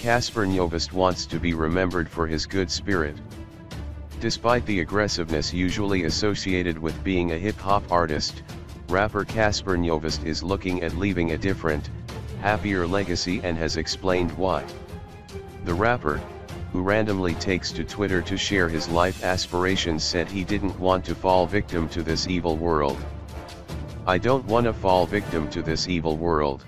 Cassper Nyovest wants to be remembered for his good spirit. Despite the aggressiveness usually associated with being a hip-hop artist, rapper Cassper Nyovest is looking at leaving a different, happier legacy and has explained why. The rapper, who randomly takes to Twitter to share his life aspirations said he didn't want to fall victim to this evil world. I don't wanna fall victim to this evil world.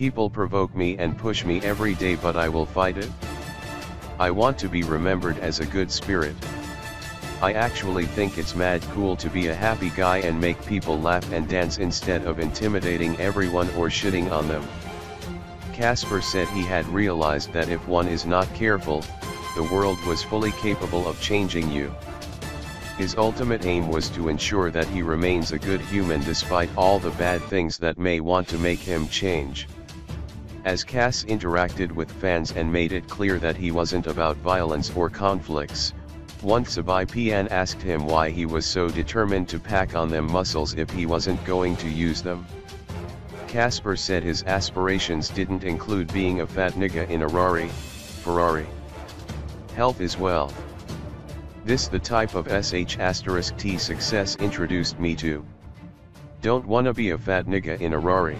People provoke me and push me every day but I will fight it. I want to be remembered as a good spirit. I actually think it's mad cool to be a happy guy and make people laugh and dance instead of intimidating everyone or shitting on them. Cassper said he had realized that if one is not careful, the world was fully capable of changing you. His ultimate aim was to ensure that he remains a good human despite all the bad things that may want to make him change. As Cass interacted with fans and made it clear that he wasn't about violence or conflicts, once a Pian asked him why he was so determined to pack on them muscles if he wasn't going to use them. Cassper said his aspirations didn't include being a fat nigga in a Rari, Ferrari. Health is wealth. This the type of SH asterisk T success introduced me to. Don't wanna be a fat nigga in a Rari.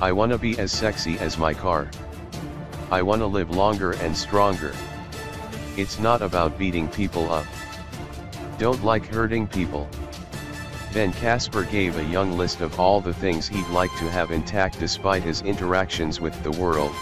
I wanna be as sexy as my car. I wanna live longer and stronger. It's not about beating people up. Don't like hurting people. Then Cassper gave a young list of all the things he'd like to have intact despite his interactions with the world,